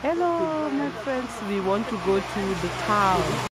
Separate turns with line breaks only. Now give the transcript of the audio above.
Hello, my friends. We want to go to the town.